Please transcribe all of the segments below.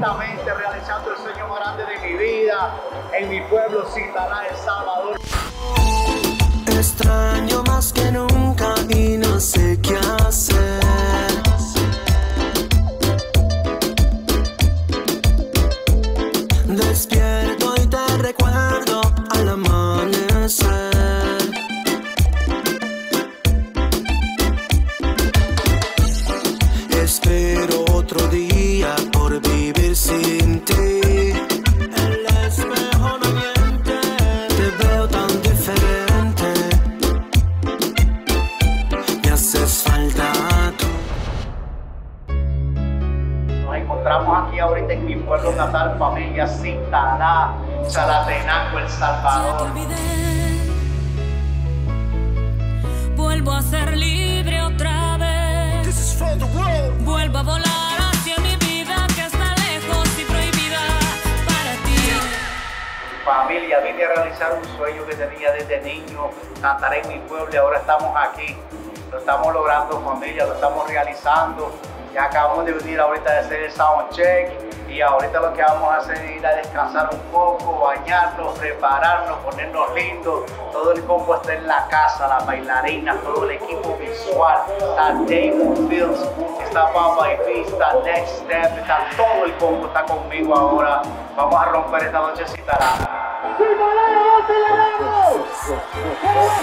realizando el sueño más grande de mi vida en mi pueblo Citalá, El Salvador. extraño más que nunca y no sé qué hacer. Despierto y te recuerdo al amanecer. Espero encontramos aquí ahorita en mi pueblo natal, familia Citalá, Chalatenango, El Salvador. Vuelvo a ser libre otra vez. Vuelvo a volar hacia mi vida que está lejos y prohibida para ti. Familia, vine a realizar un sueño que tenía desde niño, cantar en mi pueblo y ahora estamos aquí. Lo estamos logrando familia, lo estamos realizando. Ya acabamos de venir ahorita de hacer el sound check y ahorita lo que vamos a hacer es ir a descansar un poco, bañarnos, prepararnos, ponernos lindos. Todo el combo está en la casa, las bailarinas, todo el equipo visual, está Damon Fields, está Papa y está Next Step, está todo el combo, está conmigo ahora. Vamos a romper esta nochecita.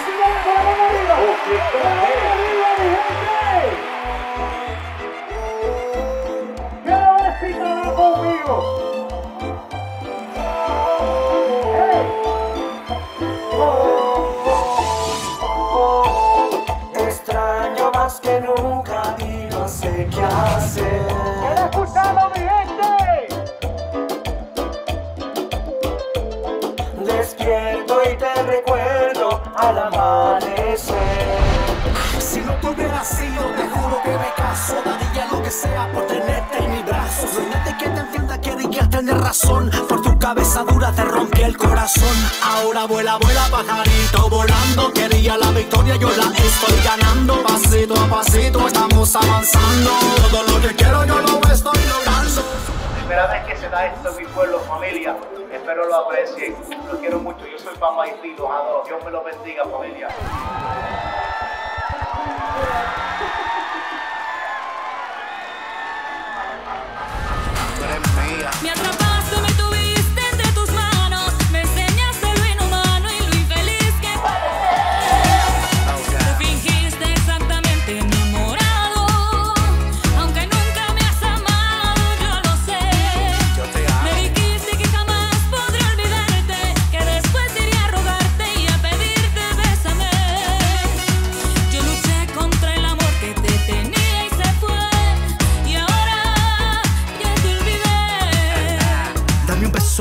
Extraño más que nunca y no sé qué hacer. escuchado mi gente! Despierto y te recuerdo al amanecer. Si no te hubiera sido, te juro que me caso. Daría lo que sea por mis que te entienda que diga tener razón. Por tu cabeza dura te rompí el corazón. Ahora vuela, vuela, pajarito volando. Quería la victoria, yo la estoy ganando. Pasito a pasito estamos avanzando. Todo lo que quiero yo lo estoy logrando. Primera vez que se da esto en mi pueblo, familia. Espero lo aprecien. Los quiero mucho. Yo soy Pama y los adoro. Dios me los bendiga, familia. Me atrapaste,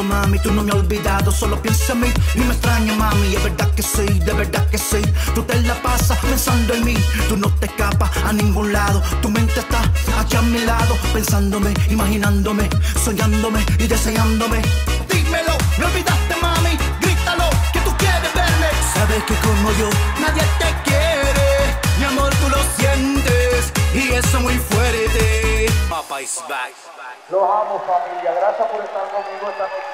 mami, tú no me has olvidado. Solo piensa en mí, ni me extraña, mami. Es verdad que sí, de verdad que sí. Tú te la pasas pensando en mí. Tú no te escapas a ningún lado. Tu mente está aquí a mi lado, pensándome, imaginándome, soñándome y deseándome. Dímelo, me olvidaste, mami. Grítalo, que tú quieres verme. Sabes que como yo, nadie te quiere. Mi amor, tú lo sientes. Y eso muy fuerte. Papa is back. Los amo, familia. Gracias por estar conmigo esta noche.